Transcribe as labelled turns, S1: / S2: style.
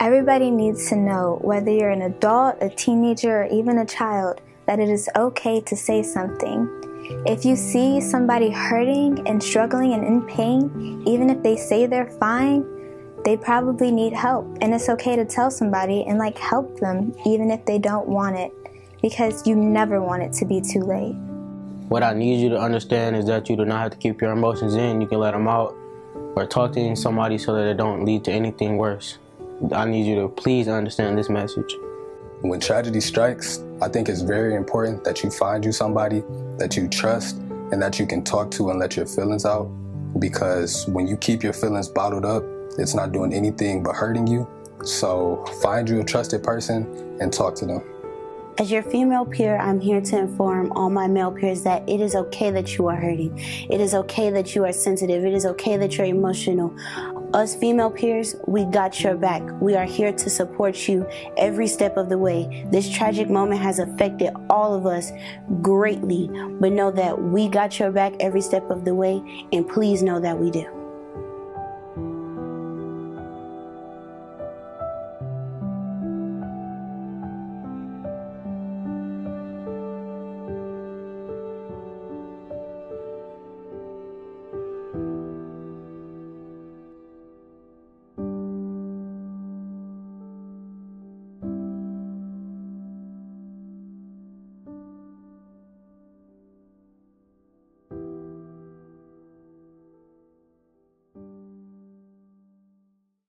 S1: Everybody needs to know, whether you're an adult, a teenager, or even a child, that it is okay to say something. If you see somebody hurting and struggling and in pain, even if they say they're fine, they probably need help. And it's okay to tell somebody and like help them, even if they don't want it, because you never want it to be too late.
S2: What I need you to understand is that you do not have to keep your emotions in. You can let them out or talk to somebody so that it don't lead to anything worse. I need you to please understand this message.
S3: When tragedy strikes, I think it's very important that you find you somebody that you trust and that you can talk to and let your feelings out because when you keep your feelings bottled up, it's not doing anything but hurting you. So find you a trusted person and talk to them.
S4: As your female peer, I'm here to inform all my male peers that it is okay that you are hurting. It is okay that you are sensitive. It is okay that you're emotional. Us female peers, we got your back. We are here to support you every step of the way. This tragic moment has affected all of us greatly, but know that we got your back every step of the way, and please know that we do.